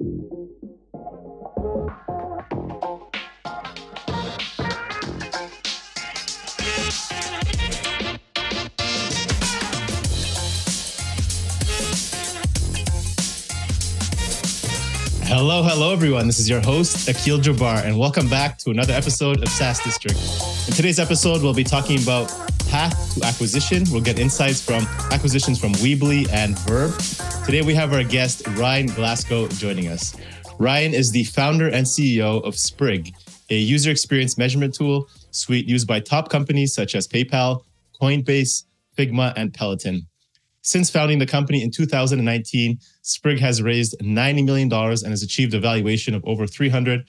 Hello, hello, everyone. This is your host, Akeel Jabbar, and welcome back to another episode of SaaS District. In today's episode, we'll be talking about path to acquisition. We'll get insights from acquisitions from Weebly and Vurb. Today, we have our guest, Ryan Glasgow, joining us. Ryan is the founder and CEO of Sprig, a user experience measurement tool suite used by top companies such as PayPal, Coinbase, Figma, and Peloton. Since founding the company in 2019, Sprig has raised $90 million and has achieved a valuation of over $330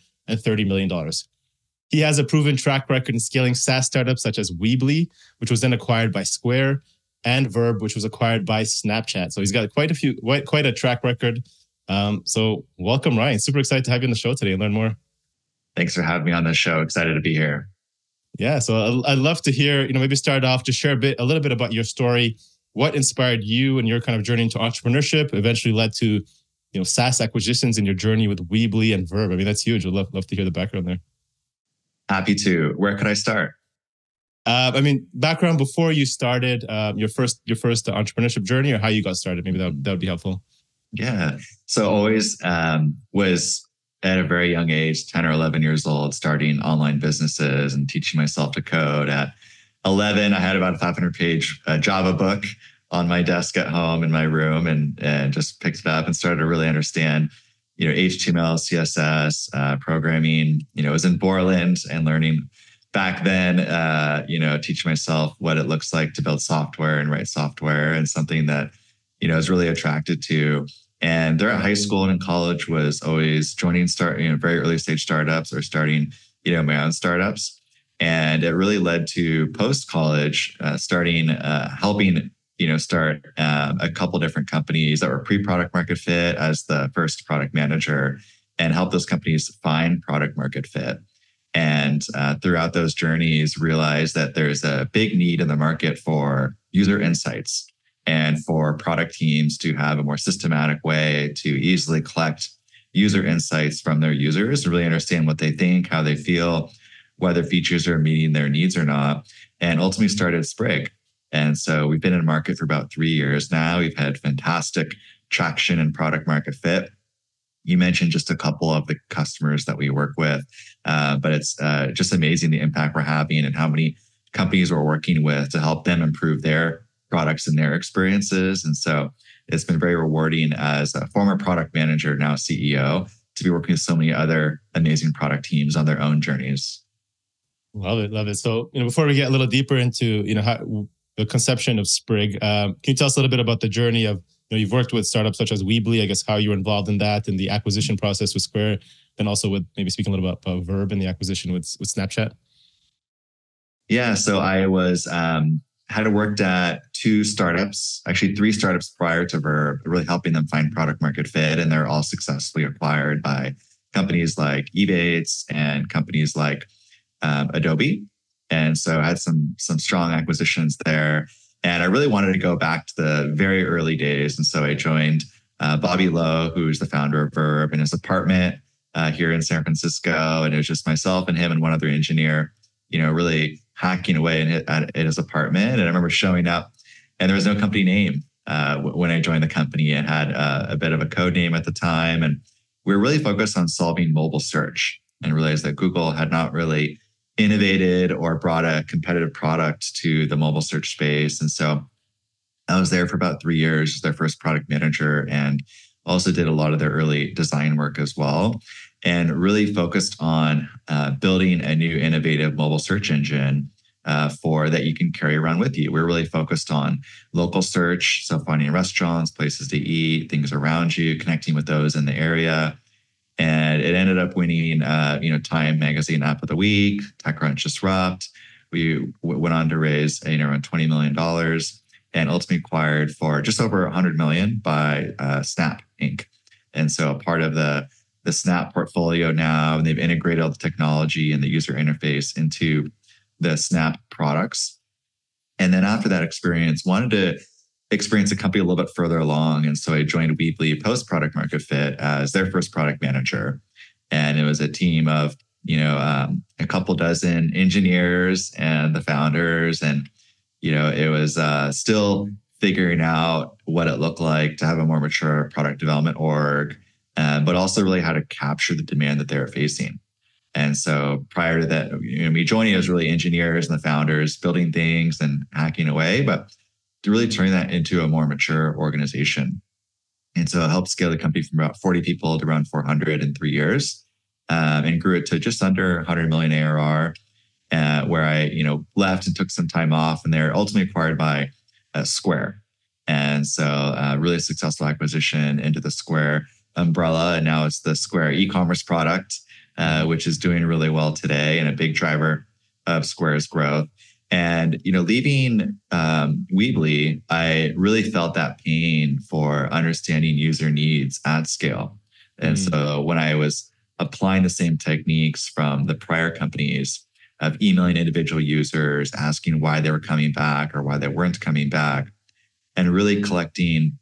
million. He has a proven track record in scaling SaaS startups such as Weebly, which was then acquired by Square, and Vurb, which was acquired by Snapchat. So he's got quite a few, quite a track record. Um, so welcome, Ryan. Super excited to have you on the show today and learn more. Thanks for having me on the show. Excited to be here. Yeah, so I'd love to hear, you know, maybe start off to share a bit, a little bit about your story what inspired you and your kind of journey into entrepreneurship eventually led to you know SaaS acquisitions in your journey with Weebly and Vurb. I mean, that's huge. I'd love, love to hear the background there. Happy to. Where could I start? Uh, I mean, background before you started um, your first your first entrepreneurship journey, or how you got started. Maybe that that would be helpful. Yeah. So always um, was at a very young age, ten or eleven years old, starting online businesses and teaching myself to code at 11, I had about a 500 page uh, Java book on my desk at home in my room and, and just picked it up and started to really understand, you know, HTML, CSS, uh, programming, you know, I was in Borland and learning back then, uh, you know, teach myself what it looks like to build software and write software and something that, you know, I was really attracted to. And there at high school and in college was always joining start, you know, very early stage startups or starting, you know, my own startups. And it really led to post college, uh, starting, uh, helping, you know, start um, a couple different companies that were pre product market fit as the first product manager and help those companies find product market fit. And uh, throughout those journeys, realize that there's a big need in the market for user insights and for product teams to have a more systematic way to easily collect user insights from their users to really understand what they think, how they feel, whether features are meeting their needs or not, and ultimately started Sprig. And so we've been in the market for about three years now. We've had fantastic traction and product market fit. You mentioned just a couple of the customers that we work with, uh, but it's uh, just amazing the impact we're having and how many companies we're working with to help them improve their products and their experiences. And so it's been very rewarding as a former product manager, now CEO, to be working with so many other amazing product teams on their own journeys. Love it, love it. So, you know, before we get a little deeper into, you know, how, the conception of Sprig, um, can you tell us a little bit about the journey of, know, you've worked with startups such as Weebly, I guess how you were involved in that and the acquisition process with Square, then also with maybe speaking a little bit about Vurb and the acquisition with with Snapchat. Yeah, so I was um, had worked at two startups, actually three startups prior to Vurb, really helping them find product market fit, and they're all successfully acquired by companies like Ebates and companies like um, Adobe. And so I had some some strong acquisitions there. And I really wanted to go back to the very early days. And so I joined uh, Bobby Lo, who's the founder of Vurb, in his apartment uh, here in San Francisco. And it was just myself and him and one other engineer, you know, really hacking away in, at, at his apartment. And I remember showing up, and there was no company name uh, when I joined the company. It had uh, a bit of a code name at the time. And we were really focused on solving mobile search and realized that Google had not really innovated or brought a competitive product to the mobile search space. And so I was there for about three years as their first product manager and also did a lot of their early design work as well and really focused on uh, building a new innovative mobile search engine uh, for that you can carry around with you. We're really focused on local search, so finding restaurants, places to eat, things around you, connecting with those in the area, and it ended up winning, uh, you know, Time Magazine App of the Week, TechCrunch Disrupt. We went on to raise, you know, around twenty million dollars, and ultimately acquired for just over 100 million by uh, Snap Inc. And so, a part of the the Snap portfolio now, and they've integrated all the technology and the user interface into the Snap products. And then after that experience, wanted to experience a company a little bit further along. And so I joined Weebly post product market fit as their first product manager. And it was a team of, you know, um, a couple dozen engineers and the founders. And, you know, it was uh, still figuring out what it looked like to have a more mature product development org, uh, but also really how to capture the demand that they were facing. And so prior to that, you know, me joining, it was really engineers and the founders building things and hacking away, but to really turn that into a more mature organization. And so it helped scale the company from about 40 people to around 400 in three years um, and grew it to just under 100 million ARR, uh, where I, you know, left and took some time off and they're ultimately acquired by uh, Square. And so uh, really successful acquisition into the Square umbrella. And now it's the Square e-commerce product, uh, which is doing really well today and a big driver of Square's growth. And you know, leaving um, Weebly, I really felt that pain for understanding user needs at scale. And mm. so when I was applying the same techniques from the prior companies of emailing individual users, asking why they were coming back or why they weren't coming back, and really collecting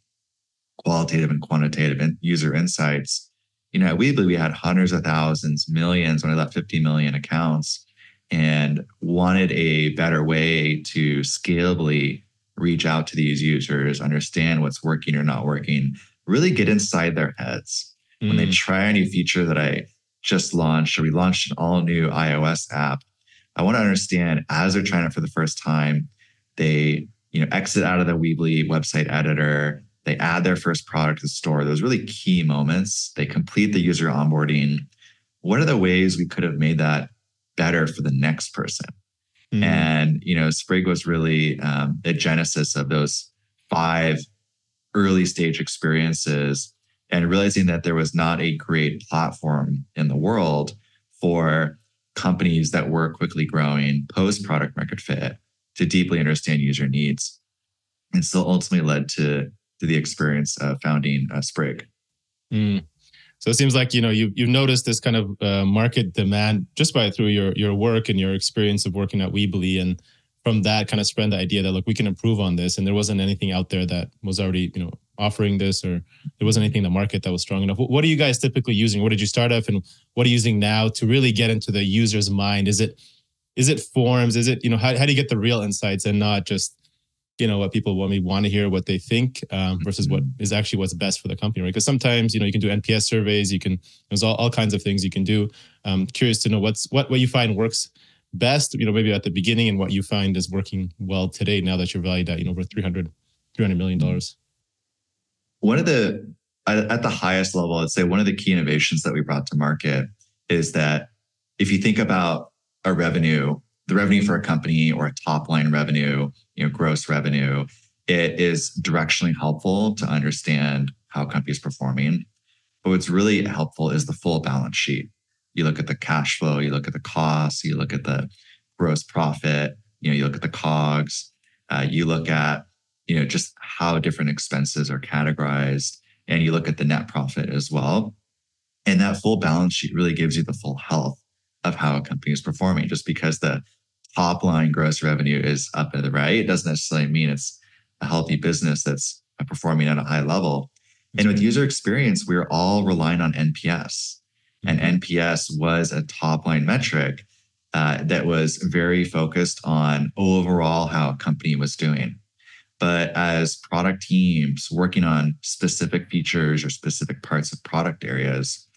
qualitative and quantitative user insights. You know, at Weebly, we had hundreds of thousands, millions when I left 50 million accounts and wanted a better way to scalably reach out to these users, understand what's working or not working, really get inside their heads. Mm. When they mm. try a new feature that I just launched, or we launched an all new iOS app, I want to understand as they're trying it for the first time, they you know exit out of the Weebly website editor, they add their first product to the store. Those really key moments. They complete the user onboarding. What are the ways we could have made that better for the next person. Mm-hmm. And, you know, Sprig was really um, the genesis of those five early stage experiences and realizing that there was not a great platform in the world for companies that were quickly growing post product market fit to deeply understand user needs. And so ultimately led to, to the experience of founding uh, Sprig. Mm. So it seems like you know you you've noticed this kind of uh, market demand just by through your your work and your experience of working at Weebly, and from that kind of spread the idea that look we can improve on this, and there wasn't anything out there that was already you know offering this, or there wasn't anything in the market that was strong enough. What are you guys typically using? What did you start off, and what are you using now to really get into the user's mind? Is it is it forms? Is it you know how how do you get the real insights and not just you know what people want me want to hear what they think um, versus what mm-hmm. is actually what's best for the company right? Because sometimes you know you can do nps surveys you can there's all, all kinds of things you can do. Um curious to know what's what what you find works best you know maybe at the beginning and what you find is working well today now that you're valued at you know over 300 300 million dollars. One of the at the highest level i'd say one of the key innovations that we brought to market is that if you think about a revenue the revenue for a company or a top line revenue, you know, gross revenue, it is directionally helpful to understand how a company is performing. But what's really helpful is the full balance sheet. You look at the cash flow, you look at the costs, you look at the gross profit, you know, you look at the COGS, uh, you look at, you know, just how different expenses are categorized, and you look at the net profit as well. And that full balance sheet really gives you the full health of how a company is performing, just because the top line gross revenue is up and the right, it doesn't necessarily mean it's a healthy business that's performing at a high level. And with user experience, we are all relying on NPS. And mm-hmm. NPS was a top line metric uh, that was very focused on overall how a company was doing. But as product teams working on specific features or specific parts of product areas,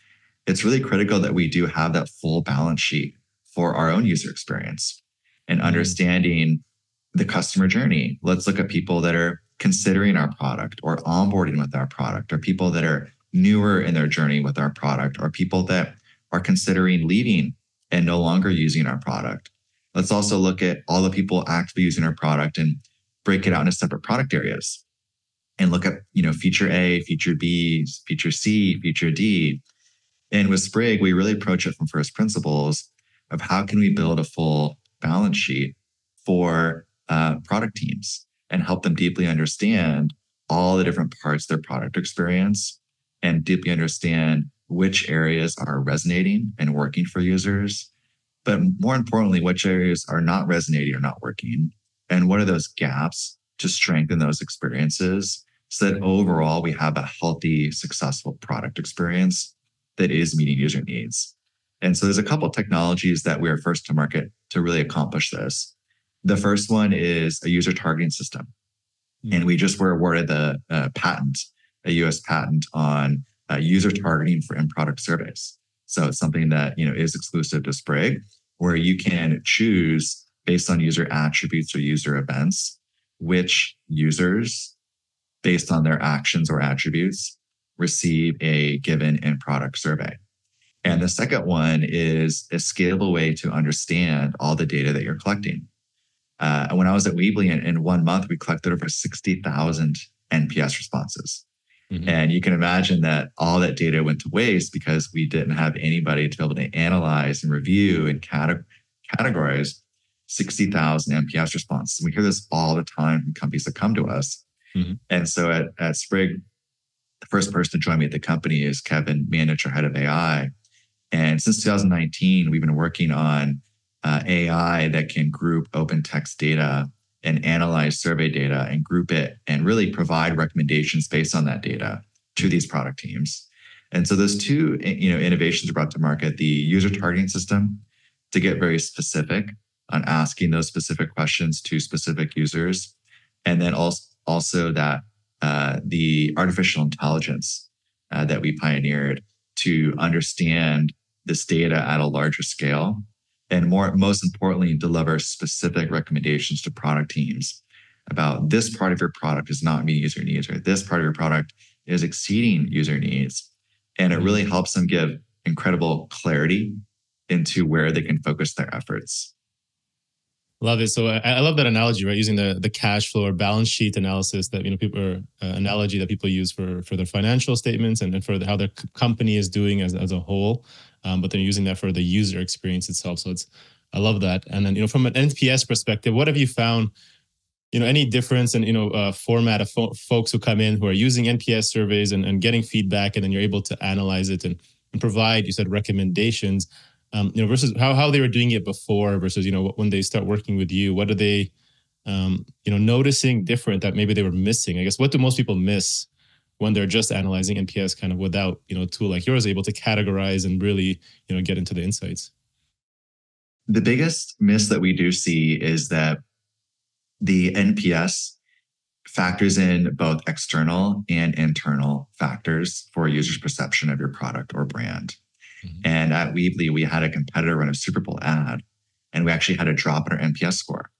it's really critical that we do have that full balance sheet for our own user experience and mm-hmm. understanding the customer journey. Let's look at people that are considering our product or onboarding with our product, or people that are newer in their journey with our product, or people that are considering leaving and no longer using our product. Let's also look at all the people actively using our product and break it out into separate product areas and look at, you know, feature A, feature B, feature C, feature D. And with Sprig, we really approach it from first principles of how can we build a full balance sheet for uh, product teams and help them deeply understand all the different parts of their product experience and deeply understand which areas are resonating and working for users. But more importantly, which areas are not resonating or not working, and what are those gaps to strengthen those experiences so that overall we have a healthy, successful product experience that is meeting user needs. And so there's a couple technologies that we are first to market to really accomplish this. The first one is a user targeting system. Mm-hmm. And we just were awarded the uh, patent, a US patent on uh, user targeting for in product surveys. So it's something that you know is exclusive to Sprig, where you can choose based on user attributes or user events, which users, based on their actions or attributes, receive a given in product survey. And the second one is a scalable way to understand all the data that you're collecting. Uh, when I was at Weebly in, in one month, we collected over 60,000 NPS responses. Mm-hmm. And you can imagine that all that data went to waste because we didn't have anybody to be able to analyze and review and cate- categorize 60,000 NPS responses. We hear this all the time from companies that come to us. Mm-hmm. And so at, at Sprig, the first person to join me at the company is Kevin Mandich, head of AI. And since 2019, we've been working on uh, AI that can group open text data and analyze survey data and group it and really provide recommendations based on that data to these product teams. And so those two you know, innovations brought to market, the user targeting system to get very specific on asking those specific questions to specific users. And then also, also that uh, the artificial intelligence uh, that we pioneered to understand this data at a larger scale and more most importantly deliver specific recommendations to product teams about this part of your product is not meeting user needs or this part of your product is exceeding user needs and it really mm-hmm. helps them give incredible clarity into where they can focus their efforts Love it. So I, I, love that analogy, right? Using the the cash flow or balance sheet analysis that you know people uh, analogy that people use for for their financial statements and, and for the, how their company is doing as as a whole um, but they're using that for the user experience itself. So it's I love that. And then you know from an NPS perspective, what have you found? You know any difference in you know uh, format of fo- folks who come in who are using NPS surveys and, and getting feedback, and then you're able to analyze it and, and provide you said recommendations. Um, you know versus how how they were doing it before versus you know when they start working with you. What are they? Um, you know, noticing different that maybe they were missing. I guess what do most people miss when they're just analyzing NPS kind of without, you know, a tool like yours able to categorize and really, you know, get into the insights? The biggest miss that we do see is that the NPS factors in both external and internal factors for a user's perception of your product or brand. Mm-hmm. And at Weebly, we had a competitor run a Super Bowl ad, and we actually had a drop in our NPS score.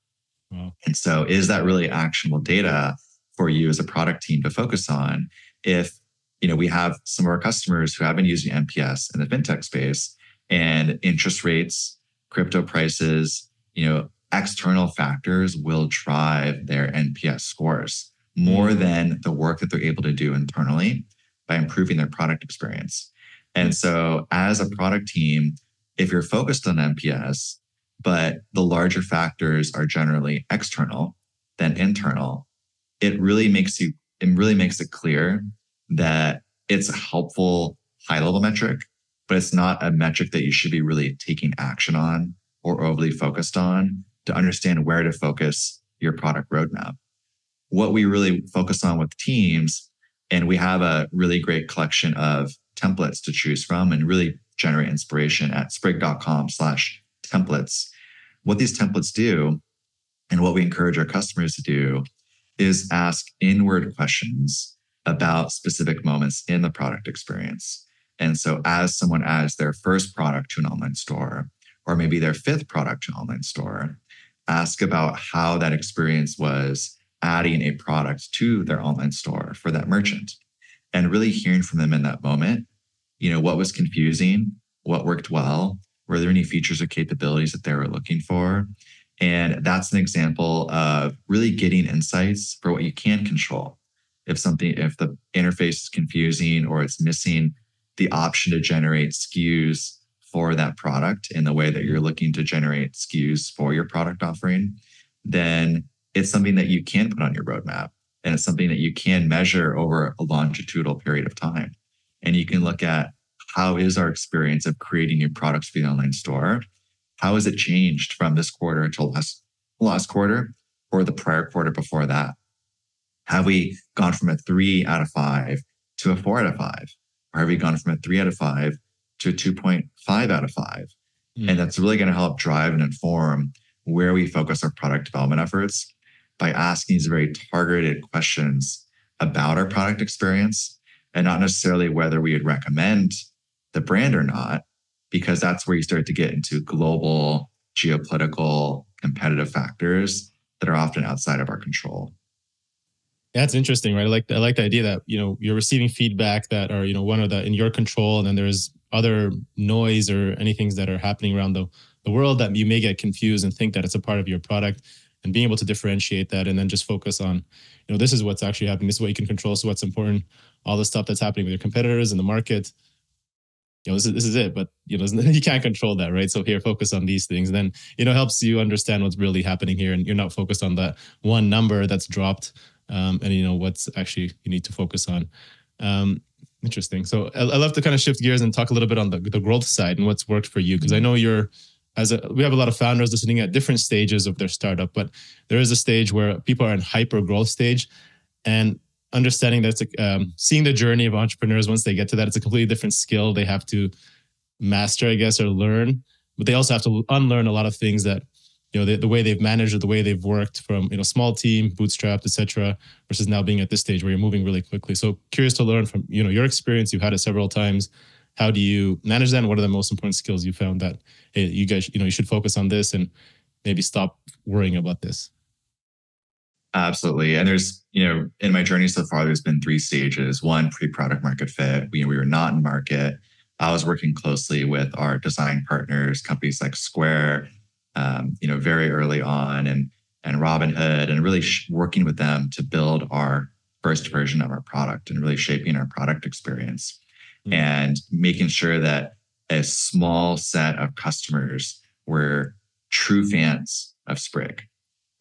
Wow. And so, is that really actionable data for you as a product team to focus on? if you know we have some of our customers who have been using NPS in the fintech space and interest rates, crypto prices, you know, external factors will drive their NPS scores more mm. than the work that they're able to do internally by improving their product experience. And so as a mm-hmm. product team, if you're focused on NPS, but the larger factors are generally external than internal, it really makes you it really makes it clear that it's a helpful high level metric, but it's not a metric that you should be really taking action on or overly focused on to understand where to focus your product roadmap. What we really focus on with teams, and we have a really great collection of templates to choose from and really generate inspiration at sprig.com slash templates. What these templates do and what we encourage our customers to do is ask inward questions about specific moments in the product experience. And so, as someone adds their first product to an online store, or maybe their fifth product to an online store, ask about how that experience was adding a product to their online store for that merchant and really hearing from them in that moment you know what was confusing what worked well were there any features or capabilities that they were looking for and that's an example of really getting insights for what you can control. If something, if the interface is confusing or it's missing the option to generate SKUs for that product in the way that you're looking to generate SKUs for your product offering, then it's something that you can put on your roadmap. And it's something that you can measure over a longitudinal period of time. And you can look at how is our experience of creating new products for the online store how has it changed from this quarter until last last quarter or the prior quarter before that? Have we gone from a three out of five to a four out of five? Or have we gone from a three out of five to a 2.5 out of five? Mm. And that's really going to help drive and inform where we focus our product development efforts by asking these very targeted questions about our product experience and not necessarily whether we would recommend the brand or not, because that's where you start to get into global geopolitical competitive factors that are often outside of our control. That's interesting, right? I like I like the idea that you know you're receiving feedback that are you know one of the in your control, and then there's other noise or any things that are happening around the the world that you may get confused and think that it's a part of your product, and being able to differentiate that, and then just focus on, you know, this is what's actually happening. This is what you can control. So what's important. All the stuff that's happening with your competitors in the market, you know, this is, this is it, but you know, you can't control that, right? So here, focus on these things. And then, you know, helps you understand what's really happening here. And you're not focused on that one number that's dropped um, and, you know, what's actually you need to focus on. Um, interesting. So I, I love to kind of shift gears and talk a little bit on the, the growth side and what's worked for you. Cause I know you're, as a, we have a lot of founders listening at different stages of their startup, but there is a stage where people are in hyper growth stage and understanding that a, um, seeing the journey of entrepreneurs once they get to that it's a completely different skill. They have to master i guess or learn but they also have to unlearn a lot of things that you know the, the way they've managed or the way they've worked from you know small team bootstrapped etc versus now being at this stage where you're moving really quickly. So curious to learn from you know your experience. You've had it several times how do you manage that and what are the most important skills you found that hey you guys you know you should focus on this and maybe stop worrying about this Absolutely. And there's, you know, in my journey so far, there's been three stages. One, pre product market fit. We, we were not in market. I was working closely with our design partners, companies like Square, um, you know, very early on, and and Robinhood, and really sh- working with them to build our first version of our product and really shaping our product experience mm-hmm. and making sure that a small set of customers were true fans of Sprig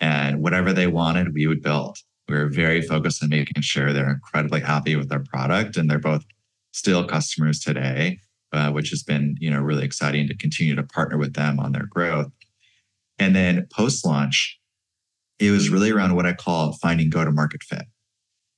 and whatever they wanted, we would build. We were very focused on making sure they're incredibly happy with their product, and they're both still customers today, uh, which has been you know really exciting to continue to partner with them on their growth. And then post launch, it was really around what I call finding go to market fit.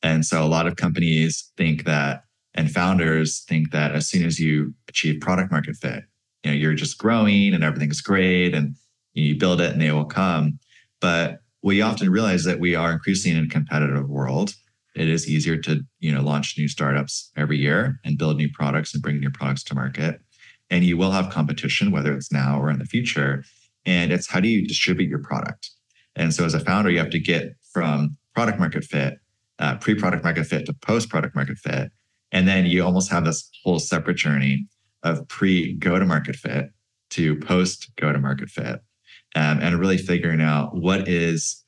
And so a lot of companies think that, and founders think that as soon as you achieve product market fit, you know, you're just growing and everything's great and you build it and they will come. But we often realize that we are increasingly in a competitive world. It is easier to, you know, launch new startups every year and build new products and bring new products to market. And you will have competition, whether it's now or in the future. And it's how do you distribute your product? And so as a founder, you have to get from product market fit, uh, pre-product market fit to post-product market fit. And then you almost have this whole separate journey of pre go to market fit to post go to market fit um, and really figuring out what is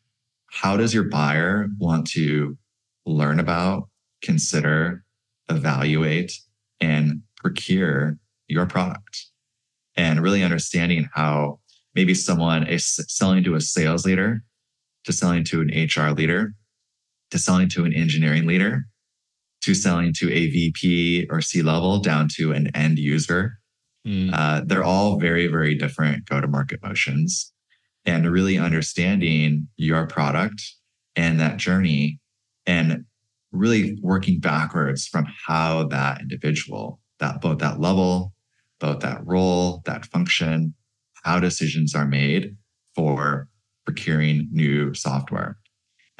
how does your buyer want to learn about, consider, evaluate, and procure your product, and really understanding how maybe someone is selling to a sales leader, to selling to an HR leader, to selling to an engineering leader, to selling to a VP or C level down to an end user. Mm. Uh, they're all very, very different go to market motions and really understanding your product and that journey and really working backwards from how that individual that both that level both that role that function how decisions are made for procuring new software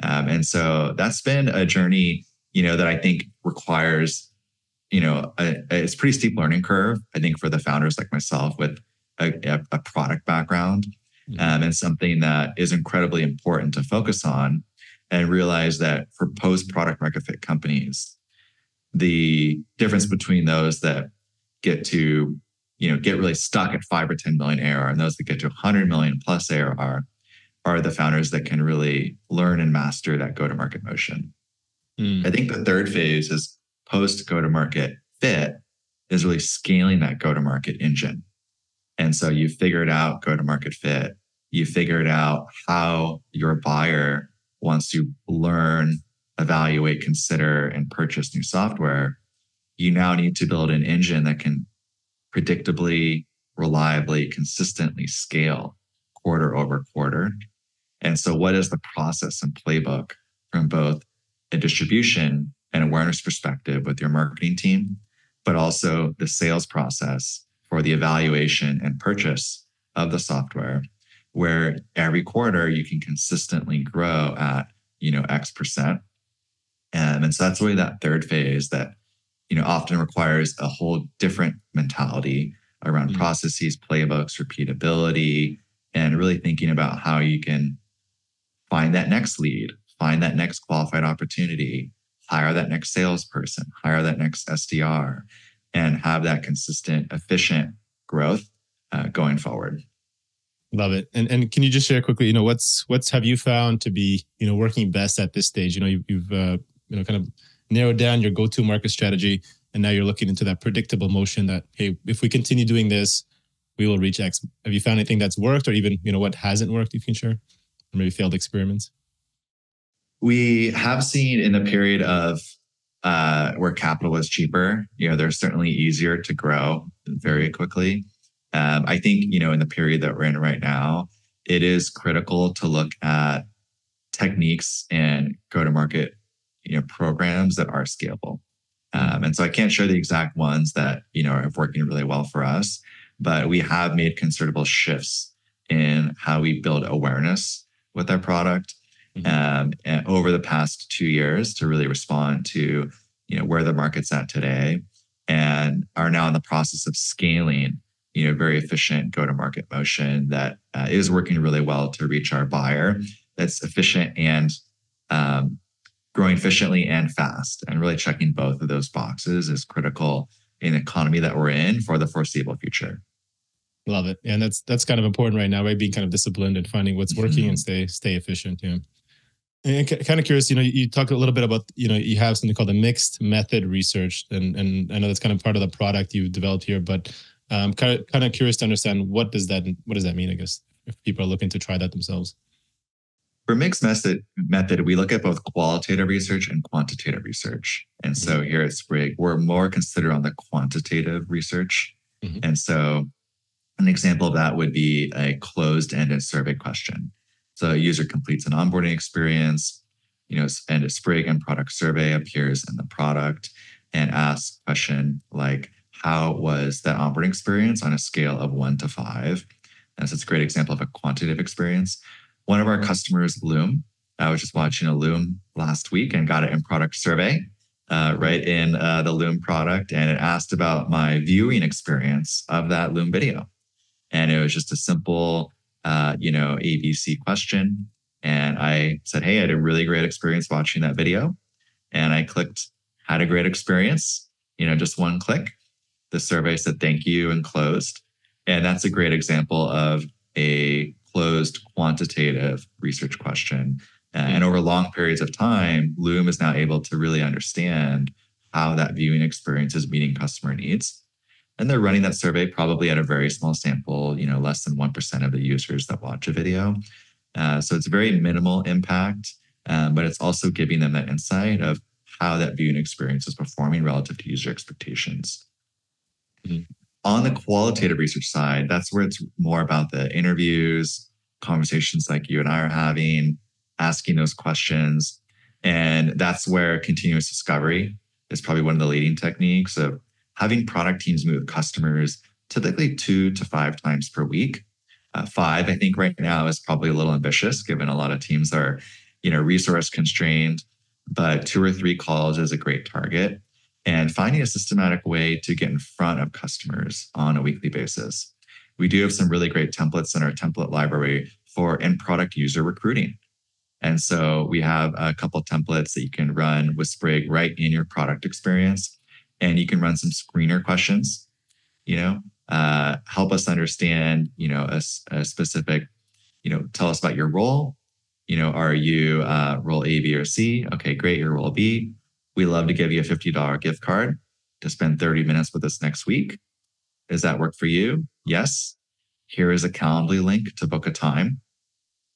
um, and so that's been a journey you know that i think requires you know a, a, it's pretty steep learning curve i think for the founders like myself with a, a product background um, and something that is incredibly important to focus on and realize that for post product market fit companies the difference between those that get to you know get really stuck at 5 or 10 million ARR and those that get to 100 million plus ARR are the founders that can really learn and master that go to market motion i think the third phase is post go to market fit is really scaling that go to market engine and so you figured out go to market fit. You figured out how your buyer wants to learn, evaluate, consider, and purchase new software. You now need to build an engine that can predictably, reliably, consistently scale quarter over quarter. And so, what is the process and playbook from both a distribution and awareness perspective with your marketing team, but also the sales process for the evaluation and purchase of the software, where every quarter you can consistently grow at, you know, X percent. Um, and so that's really that third phase that, you know, often requires a whole different mentality around mm-hmm. processes, playbooks, repeatability, and really thinking about how you can find that next lead, find that next qualified opportunity, hire that next salesperson, hire that next SDR, and have that consistent, efficient growth uh, going forward. Love it. And and can you just share quickly? You know, what's what's have you found to be you know working best at this stage? You know, you've, you've uh, you know kind of narrowed down your go to market strategy, and now you're looking into that predictable motion. That hey, if we continue doing this, we will reach X. Have you found anything that's worked, or even you know what hasn't worked? You can share, or maybe failed experiments. We have seen in the period of uh, where capital was cheaper, you know, they're certainly easier to grow very quickly. Um, I think, you know, in the period that we're in right now, it is critical to look at techniques and go to market, you know, programs that are scalable. Um, and so I can't share the exact ones that, you know, are working really well for us, but we have made considerable shifts in how we build awareness with our product mm-hmm. um, over the past two years to really respond to you know where the market's at today, and are now in the process of scaling you know very efficient go to market motion that uh, is working really well to reach our buyer. That's efficient and um, growing efficiently and fast, and really checking both of those boxes is critical in the economy that we're in for the foreseeable future. Love it. And that's that's kind of important right now, right? Being kind of disciplined and finding what's working mm-hmm. and stay stay efficient. Yeah. And kind of curious, you know, you talk a little bit about, you know, you have something called the mixed method research, and and I know that's kind of part of the product you've developed here, but um, kind of kind of curious to understand what does that what does that mean? I guess if people are looking to try that themselves. For mixed method method, we look at both qualitative research and quantitative research, and so mm-hmm. here at Sprig, we're more considered on the quantitative research, mm-hmm. and so an example of that would be a closed-ended survey question. So a user completes an onboarding experience, you know, and a Sprig and product survey appears in the product and asks question like, how was that onboarding experience on a scale of one to five? And so it's a great example of a quantitative experience. One of our customers, Loom, I was just watching a Loom last week and got it in product survey, uh, right in uh, the Loom product. And it asked about my viewing experience of that Loom video. And it was just a simple uh, you know, ABC question. And I said, Hey, I had a really great experience watching that video. And I clicked, had a great experience, you know, just one click. The survey said thank you and closed. And that's a great example of a closed quantitative research question. And over long periods of time, Loom is now able to really understand how that viewing experience is meeting customer needs and they're running that survey probably at a very small sample you know less than 1% of the users that watch a video. Uh, so it's a very minimal impact um, but it's also giving them that insight of how that viewing experience is performing relative to user expectations. Mm-hmm. on the qualitative research side that's where it's more about the interviews conversations like you and i are having asking those questions. And that's where continuous discovery is probably one of the leading techniques of having product teams meet with customers typically two to five times per week. Uh, five, I think right now is probably a little ambitious given a lot of teams are, you know, resource constrained, but two or three calls is a great target. And finding a systematic way to get in front of customers on a weekly basis. We do have some really great templates in our template library for in product user recruiting. And so we have a couple templates that you can run with Sprig right in your product experience and you can run some screener questions, you know, uh, help us understand, you know, a, a, specific, you know, tell us about your role. You know, are you uh, role A, B, or C? Okay, great, you're role B. We love to give you a $50 gift card to spend 30 minutes with us next week. Does that work for you? Yes. Here is a Calendly link to book a time.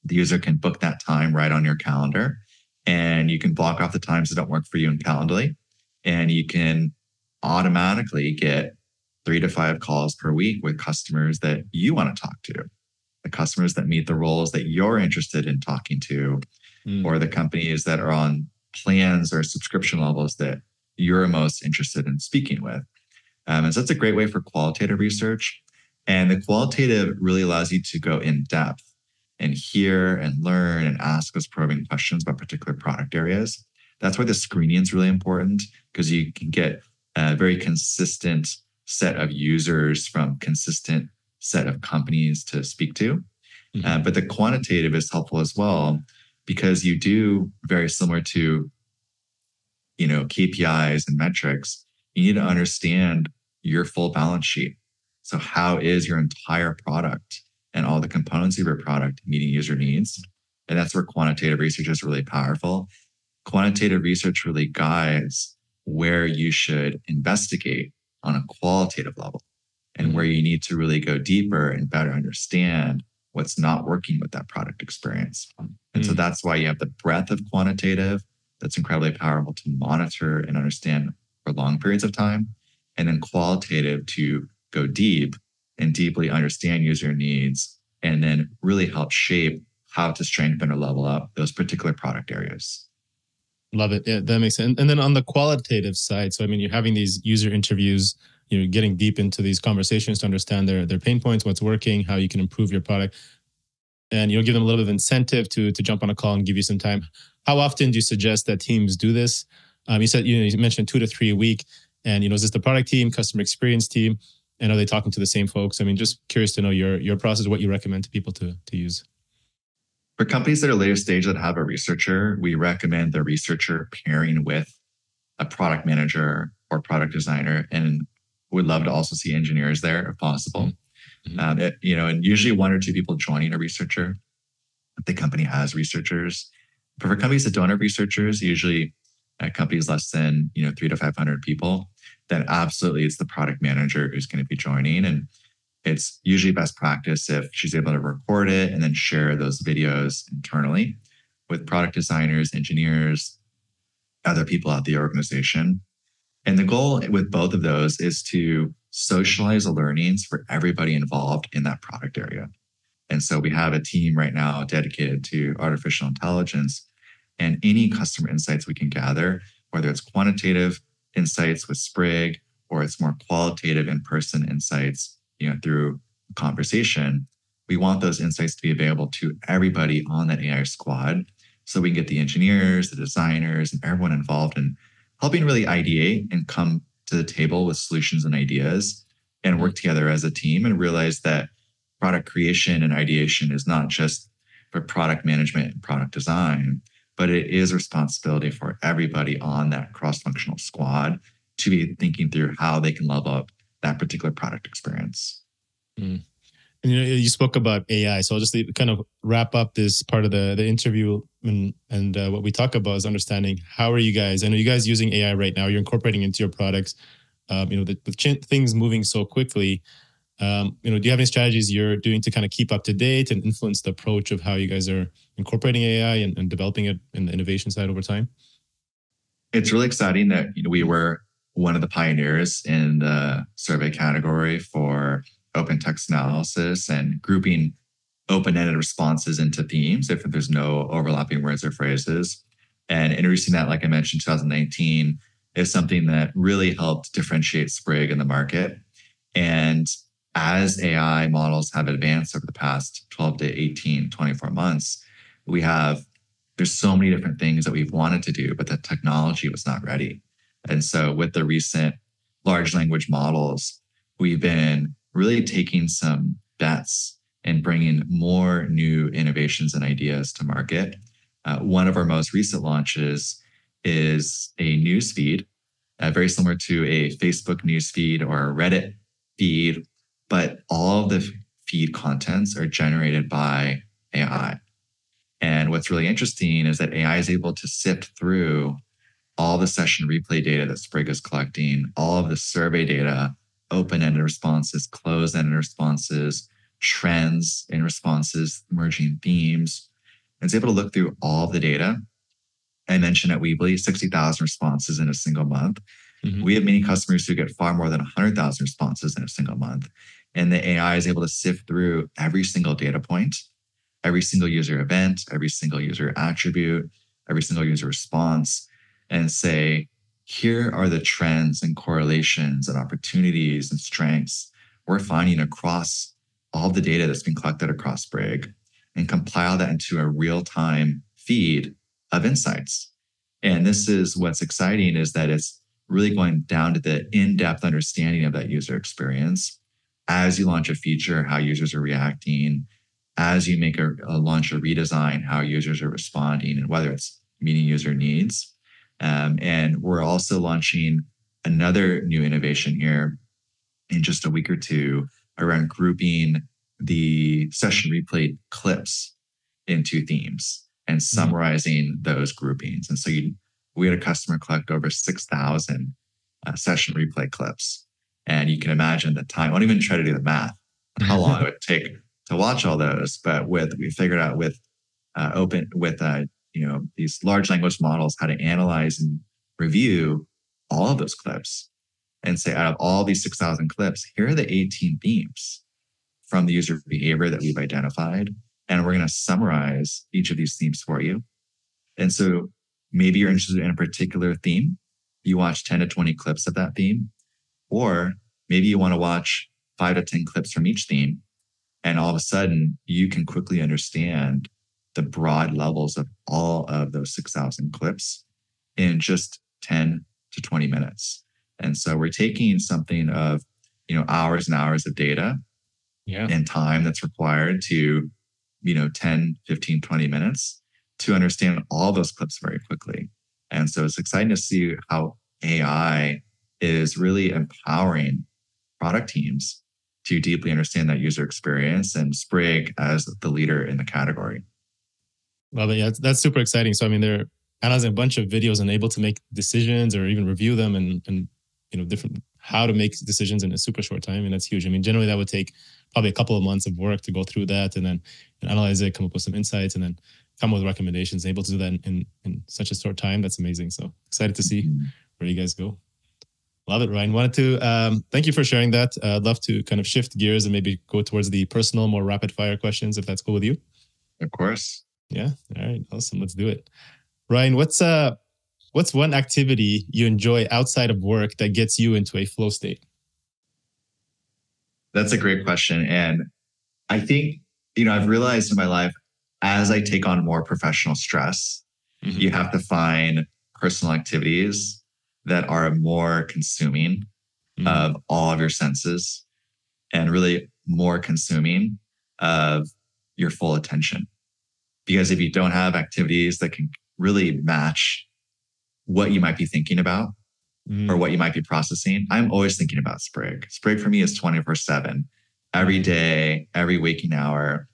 The user can book that time right on your calendar and you can block off the times that don't work for you in Calendly and you can automatically get three to five calls per week with customers that you want to talk to, the customers that meet the roles that you're interested in talking to, mm. or the companies that are on plans or subscription levels that you're most interested in speaking with. Um, and so that's a great way for qualitative research. And the qualitative really allows you to go in depth and hear and learn and ask those probing questions about particular product areas. That's why the screening is really important because you can get a very consistent set of users from consistent set of companies to speak to. Mm-hmm. Uh, but the quantitative is helpful as well because you do very similar to you know KPIs and metrics. You need to understand your full balance sheet. So how is your entire product and all the components of your product meeting user needs? And that's where quantitative research is really powerful. Quantitative research really guides where you should investigate on a qualitative level and where mm-hmm. you need to really go deeper and better understand what's not working with that product experience. And mm. so that's why you have the breadth of quantitative that's incredibly powerful to monitor and understand for long periods of time, and then qualitative to go deep and deeply understand user needs and then really help shape how to strengthen or level up those particular product areas. Love it. Yeah, that makes sense. And then on the qualitative side, so I mean, you're having these user interviews, you're getting deep into these conversations to understand their their pain points, what's working, how you can improve your product, and you'll give them a little bit of incentive to to jump on a call and give you some time. How often do you suggest that teams do this? Um, you said you know you mentioned two to three a week, and you know is this the product team, customer experience team, and are they talking to the same folks? I mean, just curious to know your your process, what you recommend to people to to use. For companies that are later stage that have a researcher, we recommend the researcher pairing with a product manager or product designer, and we'd love to also see engineers there if possible. Mm-hmm. Um, it, you know, and usually one or two people joining a researcher. If the company has researchers, but for companies that don't have researchers, usually at companies less than you know three to five hundred people, then absolutely it's the product manager who's going to be joining, and it's usually best practice if she's able to record it and then share those videos internally with product designers, engineers, other people at the organization. And the goal with both of those is to socialize the learnings for everybody involved in that product area. And so we have a team right now dedicated to artificial intelligence and any customer insights we can gather, whether it's quantitative insights with Sprig or it's more qualitative in person insights you know, through conversation, we want those insights to be available to everybody on that AI squad. So we can get the engineers, the designers, and everyone involved in helping really ideate and come to the table with solutions and ideas and work together as a team and realize that product creation and ideation is not just for product management and product design, but it is responsibility for everybody on that cross-functional squad to be thinking through how they can level up that particular product experience. Mm. And you know, you spoke about AI, so I'll just kind of wrap up this part of the the interview, and and uh, what we talk about is understanding how are you guys? I know you guys using AI right now. You're incorporating into your products. Um, you know, the, with ch- things moving so quickly. Um, you know, do you have any strategies you're doing to kind of keep up to date and influence the approach of how you guys are incorporating AI and, and developing it in the innovation side over time? It's really exciting that you know we were one of the pioneers in the survey category for open text analysis and grouping open-ended responses into themes if there's no overlapping words or phrases. And introducing that, like I mentioned, 2019 is something that really helped differentiate Sprig in the market. And as AI models have advanced over the past 12 to 18, 24 months, we have, there's so many different things that we've wanted to do, but the technology was not ready. And so with the recent large language models, we've been really taking some bets and bringing more new innovations and ideas to market. Uh, one of our most recent launches is a news feed, uh, very similar to a Facebook news feed or a Reddit feed, but all of the feed contents are generated by AI. And what's really interesting is that AI is able to sift through all the session replay data that Sprig is collecting, all of the survey data, open ended responses, closed ended responses, trends in responses, emerging themes. And it's able to look through all the data. I mentioned at Weebly, 60,000 responses in a single month. Mm-hmm. We have many customers who get far more than 100,000 responses in a single month. And the AI is able to sift through every single data point, every single user event, every single user attribute, every single user response and say, here are the trends and correlations and opportunities and strengths we're finding across all the data that's been collected across Sprig and compile that into a real time feed of insights. And this is what's exciting is that it's really going down to the in depth understanding of that user experience as you launch a feature, how users are reacting, as you make a, a launch a redesign, how users are responding, and whether it's meeting user needs. Um, and we're also launching another new innovation here in just a week or two around grouping the session replay clips into themes and mm-hmm. summarizing those groupings. And so you, we had a customer collect over 6,000 uh, session replay clips. And you can imagine the time, I won't even try to do the math, how long it would take to watch all those. But with, we figured out with uh, open, with, uh, you know, these large language models, how to analyze and review all of those clips and say, out of all these 6,000 clips, here are the 18 themes from the user behavior that we've identified. And we're going to summarize each of these themes for you. And so maybe you're interested in a particular theme. You watch 10 to 20 clips of that theme. Or maybe you want to watch five to 10 clips from each theme. And all of a sudden, you can quickly understand the broad levels of all of those 6,000 clips in just 10 to 20 minutes. And so we're taking something of, you know, hours and hours of data yeah. and time that's required to, you know, 10, 15, 20 minutes to understand all those clips very quickly. And so it's exciting to see how AI is really empowering product teams to deeply understand that user experience and Sprig as the leader in the category. Love it. Yeah, that's super exciting. So, I mean, they're analyzing a bunch of videos and able to make decisions or even review them and, and you know different how to make decisions in a super short time and that's huge. I mean generally that would take probably a couple of months of work to go through that and then and analyze it come up with some insights and then come with recommendations able to do that in, in, in such a short time. That's amazing. So excited to see mm-hmm. where you guys go. Love it ryan. Wanted to um, thank you for sharing that. Uh, i'd love to kind of shift gears and maybe go towards the personal more rapid fire questions if that's cool with you. Of course yeah all right awesome let's do it ryan what's uh what's one activity you enjoy outside of work that gets you into a flow state? That's a great question. And I think, you know, I've realized in my life as I take on more professional stress, mm-hmm. you have to find personal activities that are more consuming mm-hmm. of all of your senses and really more consuming of your full attention. Because if you don't have activities that can really match what you might be thinking about mm. or what you might be processing, I'm always thinking about Sprig. Sprig for me is 24 7, every day, every waking hour.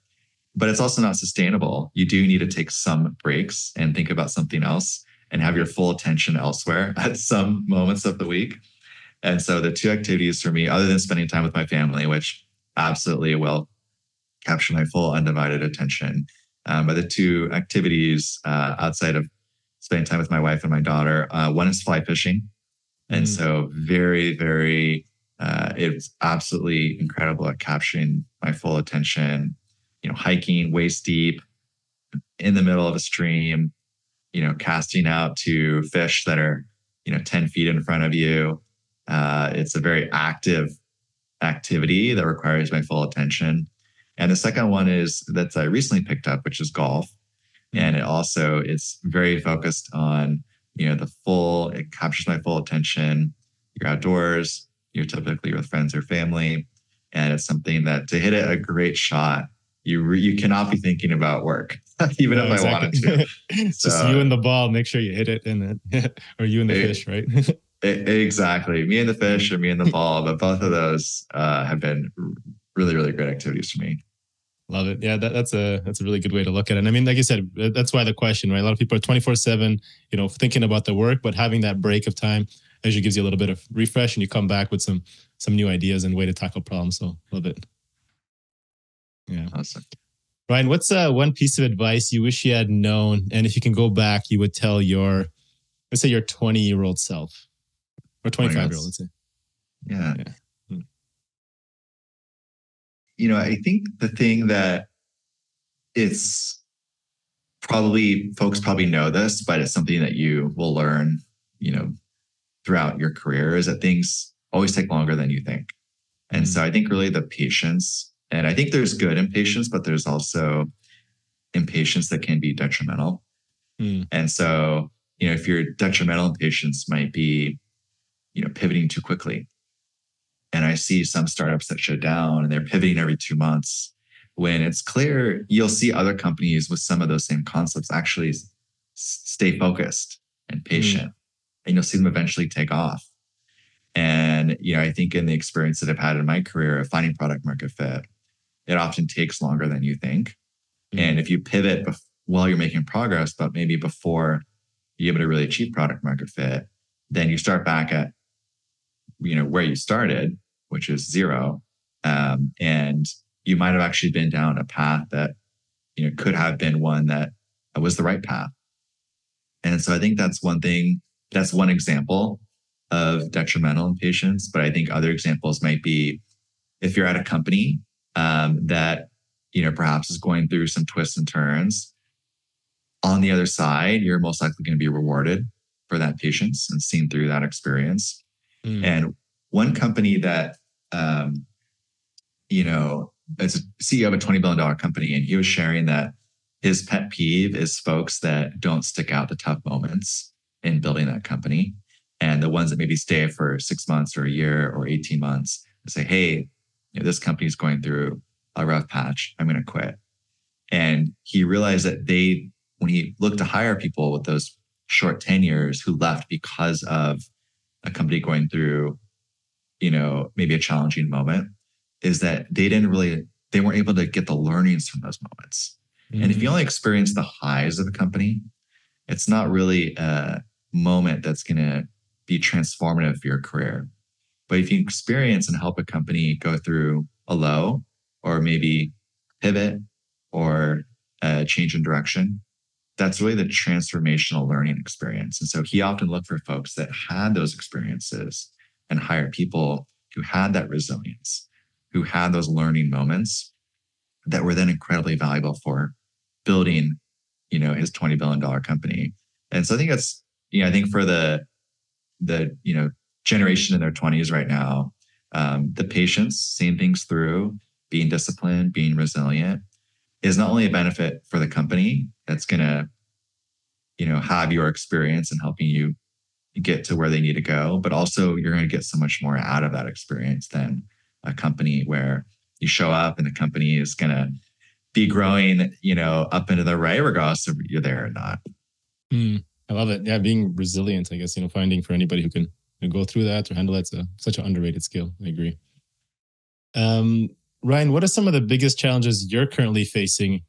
But it's also not sustainable. You do need to take some breaks and think about something else and have your full attention elsewhere at some moments of the week. And so the two activities for me, other than spending time with my family, which absolutely will capture my full undivided attention, um, but the two activities uh, outside of spending time with my wife and my daughter. Uh, one is fly fishing. And mm. so very, very, uh, it's absolutely incredible at capturing my full attention, you know, hiking waist deep in the middle of a stream, you know, casting out to fish that are, you know, 10 feet in front of you. Uh, it's a very active activity that requires my full attention. And the second one is that I recently picked up, which is golf. And it also it's very focused on you know the full it captures my full attention. You're outdoors you're typically with friends or family and it's something that to hit it a great shot you re, you cannot be thinking about work even no, if exactly. i wanted to. So, just you and the ball make sure you hit it and it, or you and the it, fish right? it, exactly. Me and the fish or me and the ball but both of those uh, have been really really great activities for me Love it. Yeah, that, that's a that's a really good way to look at it. And I mean, like you said, that's why the question, right? A lot of people are twenty four seven, you know, thinking about the work, but having that break of time actually gives you a little bit of refresh, and you come back with some some new ideas and way to tackle problems. So love it. Yeah. Awesome. Ryan, what's uh, one piece of advice you wish you had known, and if you can go back, you would tell your, let's say, your twenty year old self, or twenty five year old, let's say. Yeah. yeah you know, I think the thing that it's probably folks probably know this, but it's something that you will learn, you know, throughout your career is that things always take longer than you think. And mm-hmm. so I think really the patience, and I think there's good impatience, but there's also impatience that can be detrimental. Mm. And so, you know, if your detrimental impatience might be, you know, pivoting too quickly. And I see some startups that shut down and they're pivoting every two months when it's clear you'll see other companies with some of those same concepts actually stay focused and hmm. patient mm. and you'll see them eventually take off and you know i think in the experience that i've had in my career of finding product market fit it often takes longer than you think mm. and if you pivot bef- while you're making progress but maybe before you're able to really achieve product market fit then you start back at you know where you started which is zero um, and you might have actually been down a path that you know could have been one that was the right path. And so i think that's one thing that's one example of detrimental impatience but i think other examples might be if you're at a company um, that you know perhaps is going through some twists and turns on the other side you're most likely going to be rewarded for that patience and seen through that experience mm. and one company that um, you know as a CEO of a $20 billion company, and he was sharing that his pet peeve is folks that don't stick out the tough moments in building that company. And the ones that maybe stay for six months or a year or 18 months and say, hey, you know, this company's going through a rough patch. I'm going to quit. And he realized that they, when he looked to hire people with those short tenures who left because of a company going through, you know, maybe a challenging moment, is that they didn't really they weren't able to get the learnings from those moments. Mm-hmm. And if you mm-hmm. only experience the highs of a company, it's not really a moment that's going to be transformative for your career. But if you experience and help a company go through a low or maybe pivot or a change in direction, that's really the transformational learning experience. And so he often looked for folks that had those experiences and hired people who had that resilience who had those learning moments that were then incredibly valuable for building, you know, his $20 billion company. And so I think that's, you know, I think for the, the, you know, generation in their 20s right now, um, the patience, seeing things through, being disciplined, being resilient is not only a benefit for the company that's going to, you know, have your experience and helping you get to where they need to go, but also you're going to get so much more out of that experience than a company where you show up and the company is going to be growing, you know, up into the right, regardless if you're there or not. Mm, I love it. Yeah, being resilient, I guess, you know, finding for anybody who can go through that or handle that's such an underrated skill. I agree. Um, Ryan, what are some of the biggest challenges you're currently facing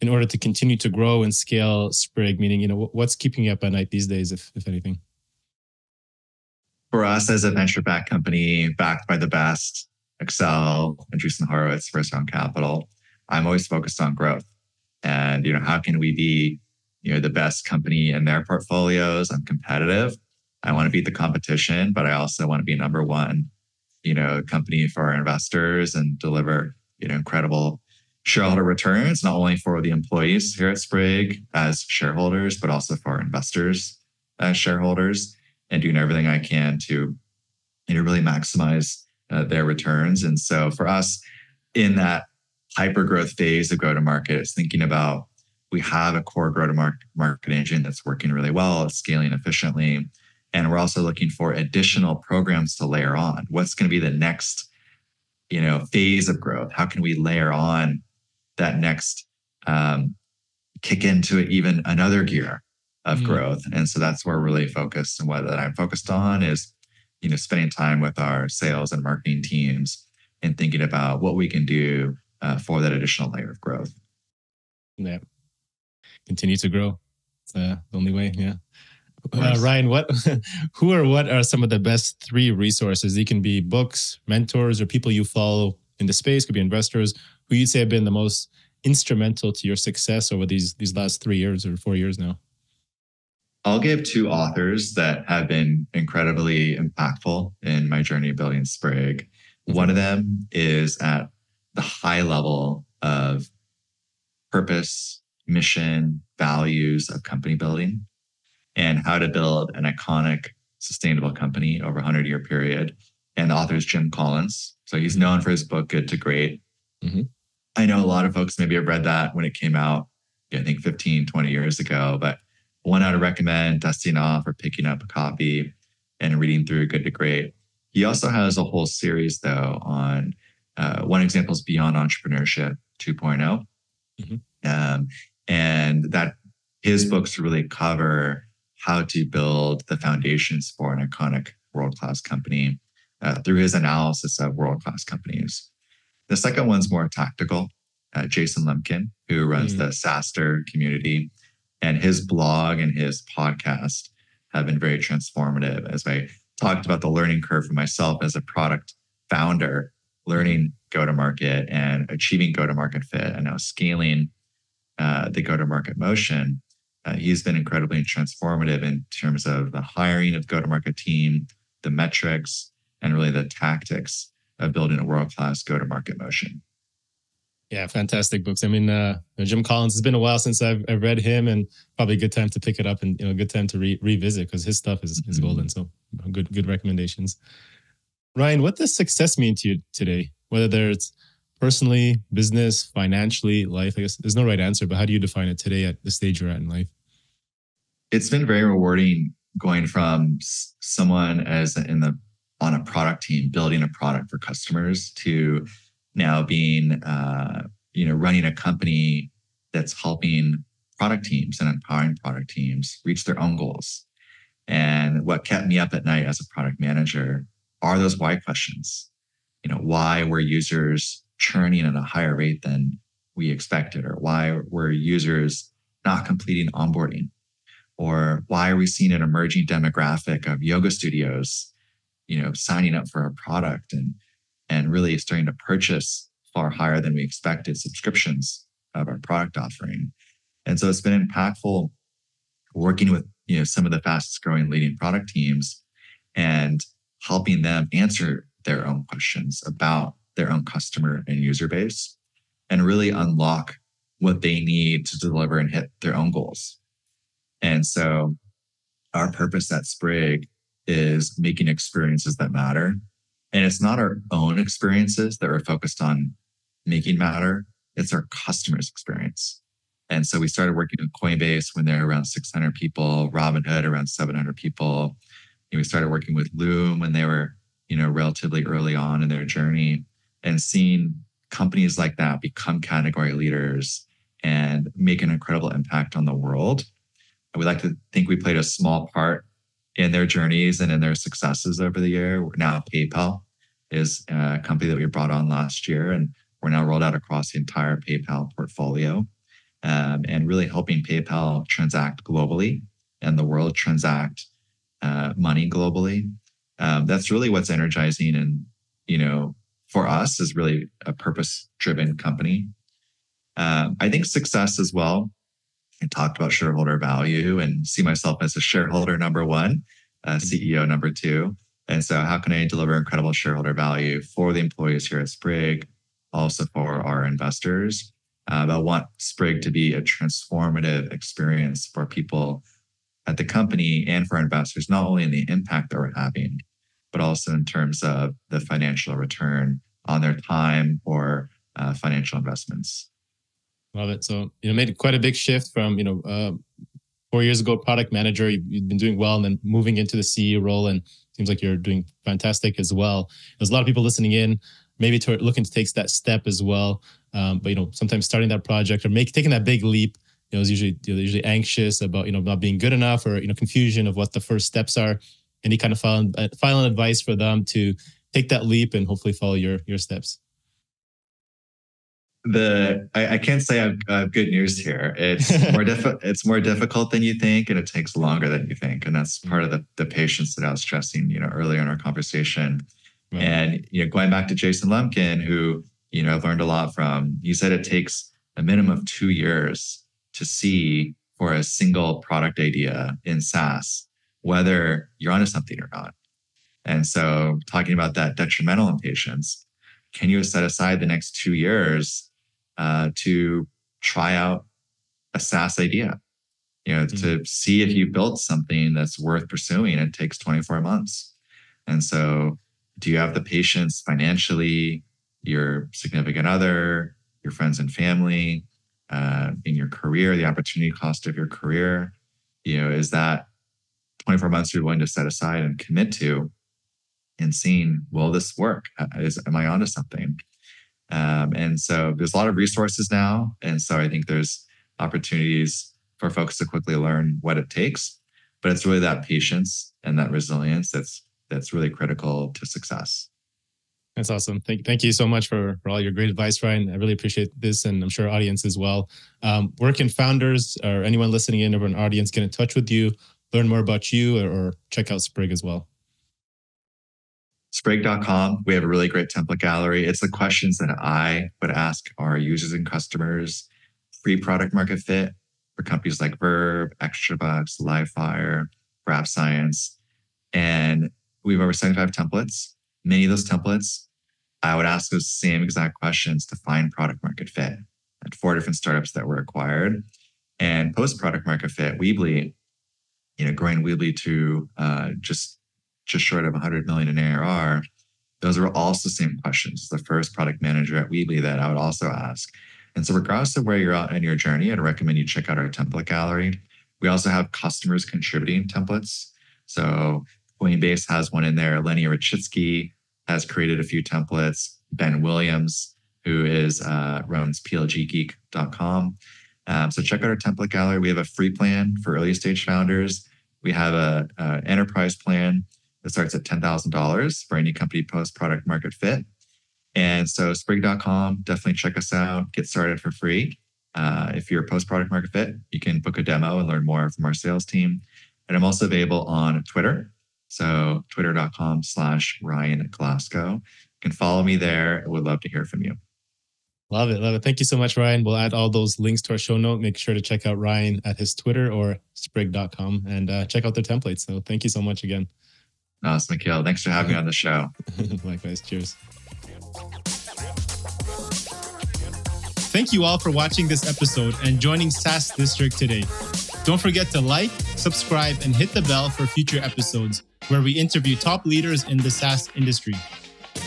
in order to continue to grow and scale Sprig? Meaning, you know, what's keeping you up at night these days, if if anything? For us as a venture-backed company, backed by the best, Accel, Andreessen Horowitz, First Round Capital, I'm always focused on growth. And, you know, how can we be, you know, the best company in their portfolios? I'm competitive. I want to beat the competition, but I also want to be number one, you know, company for our investors and deliver, you know, incredible shareholder returns, not only for the employees here at Sprig as shareholders, but also for our investors as shareholders and doing everything I can to, you know, really maximize uh, their returns. And so for us in that hyper growth phase of go to market, it's thinking about we have a core go to market market engine that's working really well, it's scaling efficiently. And we're also looking for additional programs to layer on. What's going to be the next, you know, phase of growth? How can we layer on that next um, kick into even another gear of mm-hmm. growth? And so that's where we're really focused. And what that I'm focused on is you know, spending time with our sales and marketing teams and thinking about what we can do uh, for that additional layer of growth. Yeah. Continue to grow. It's uh, the only way. Yeah. Uh, Ryan, what, who or what are some of the best three resources? They can be books, mentors, or people you follow in the space. Could be investors who you'd say have been the most instrumental to your success over these these last three years or four years now. I'll give two authors that have been incredibly impactful in my journey building Sprig. One of them is at the high level of purpose, mission, values of company building and how to build an iconic, sustainable company over a 100 year period. And the author is Jim Collins. So he's known for his book, Good to Great. Mm-hmm. I know a lot of folks maybe have read that when it came out, I think 15, 20 years ago, but one I would recommend dusting off or picking up a copy and reading through Good to Great. He also has a whole series, though, on uh, one example is Beyond Entrepreneurship 2.0. Mm-hmm. Um, and that his books really cover how to build the foundations for an iconic world class company uh, through his analysis of world class companies. The second one's more tactical. Uh, Jason Lemkin, who runs mm. the SaaStr community, and his blog and his podcast have been very transformative as I talked about the learning curve for myself as a product founder, learning go to market and achieving go to market fit and now scaling uh, the go to market motion. Uh, he's been incredibly transformative in terms of the hiring of go to market team, the metrics, and really the tactics of building a world class go to market motion. Yeah, fantastic books. I mean, uh, Jim Collins. It's been a while since I've, I've, read him, and probably a good time to pick it up and you know, a good time to re- revisit because his stuff is, is mm-hmm. golden. So, good good recommendations. Ryan, what does success mean to you today? Whether it's personally, business, financially, life. I guess there's no right answer, but how do you define it today at the stage you're at in life? It's been very rewarding going from someone as in the on a product team building a product for customers to now being uh, you know running a company that's helping product teams and empowering product teams reach their own goals. And what kept me up at night as a product manager are those why questions. You know why were users churning at a higher rate than we expected? Or why were users not completing onboarding or why are we seeing an emerging demographic of yoga studios you know signing up for a product and and really starting to purchase far higher than we expected subscriptions of our product offering? And so it's been impactful working with you know some of the fastest growing leading product teams and helping them answer their own questions about their own customer and user base and really unlock what they need to deliver and hit their own goals and so our purpose at sprig is making experiences that matter. And it's not our own experiences that we're focused on making matter, it's our customers' experience. And so we started working with Coinbase when they're around 600 people, Robinhood around 700 people. And we started working with Loom when they were, you know, relatively early on in their journey and seeing companies like that become category leaders and make an incredible impact on the world. I would like to think we played a small part in their journeys and in their successes over the year. Now PayPal is a company that we brought on last year, and we're now rolled out across the entire PayPal portfolio, um, and really helping PayPal transact globally and the world transact uh, money globally. Um, that's really what's energizing, and you know, for us is really a purpose-driven company. Um, I think success as well I talked about shareholder value and see myself as a shareholder number one, uh, CEO number two. And so, how can I deliver incredible shareholder value for the employees here at Sprig, also for our investors? Uh, I want Sprig to be a transformative experience for people at the company and for investors, not only in the impact that we're having, but also in terms of the financial return on their time or uh, financial investments. Love it. So you know, made quite a big shift from you know uh, four years ago, product manager. You've, you've, been doing well, and then moving into the CEO role, and seems like you're doing fantastic as well. There's a lot of people listening in, maybe to, looking to take that step as well. Um, but you know, sometimes starting that project or make taking that big leap, you know, is usually you know, usually anxious about you know not being good enough or you know confusion of what the first steps are. Any kind of final, uh, final advice for them to take that leap and hopefully follow your your steps the I, I, can't say I've, I have good news here. It's more difficult. It's more difficult than you think, and it takes longer than you think. And that's part of the the patience that I was stressing, you know, earlier in our conversation. And you know, going back to Jason Lemkin, who you know I've learned a lot from. He said it takes a minimum of two years to see for a single product idea in SaaS whether you're onto something or not. And so, talking about that detrimental impatience, can you set aside the next two years uh, to try out a SaaS idea You know, mm-hmm. to see if you built something that's worth pursuing, it takes 24 months. And so, do you have the patience financially, your significant other, your friends and family, uh, in your career, the opportunity cost of your career? You know, is that 24 months you're willing to set aside and commit to and seeing, will this work? Uh, is, am I onto something? Um, and so there's a lot of resources now. And so I think there's opportunities for folks to quickly learn what it takes. But it's really that patience and that resilience that's that's really critical to success. That's awesome. Thank, thank you so much for, for all your great advice, Ryan. I really appreciate this, and I'm sure audience as well. Um, where can founders or anyone listening in or an audience get in touch with you, learn more about you, or, or check out Sprig as well? Sprig.com, we have a really great template gallery. It's the questions that I would ask our users and customers pre product market fit for companies like Vurb, ExtraBucks, LiveFire, Graph Science. And we have over 75 templates. Many of those templates, I would ask those same exact questions to find product market fit at four different startups that were acquired. And post product market fit, Weebly, you know, growing Weebly to uh, just just short of 100 million in ARR, those are also the same questions. The first product manager at Weebly that I would also ask. And so, regardless of where you're at in your journey, I'd recommend you check out our template gallery. We also have customers contributing templates. So, Coinbase has one in there. Lenny Rachitsky has created a few templates. Ben Williams, who is uh, runs plgeek.com. Um, so check out our template gallery. We have a free plan for early stage founders. We have a, a enterprise plan that starts at $10,000 for any company post product market fit. And so sprig.com, definitely check us out, get started for free. Uh, if you're a post product market fit, you can book a demo and learn more from our sales team. And I'm also available on Twitter. So twitter.com slash Ryan Glasgow. You can follow me there. I would love to hear from you. Love it. Love it. Thank you so much, Ryan. We'll add all those links to our show note. Make sure to check out Ryan at his Twitter or sprig.com and uh, check out their templates. So thank you so much again. Awesome, Akeel. Thanks for having me on the show. Likewise. Cheers. Thank you all for watching this episode and joining SaaS District today. Don't forget to like, subscribe, and hit the bell for future episodes where we interview top leaders in the SaaS industry.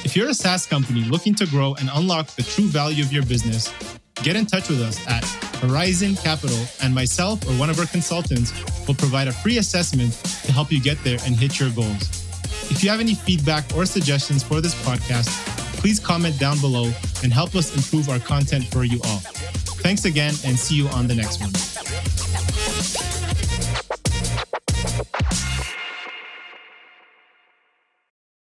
If you're a SaaS company looking to grow and unlock the true value of your business, get in touch with us at Horizen Capital, and myself or one of our consultants will provide a free assessment to help you get there and hit your goals. If you have any feedback or suggestions for this podcast, please comment down below and help us improve our content for you all. Thanks again and see you on the next one.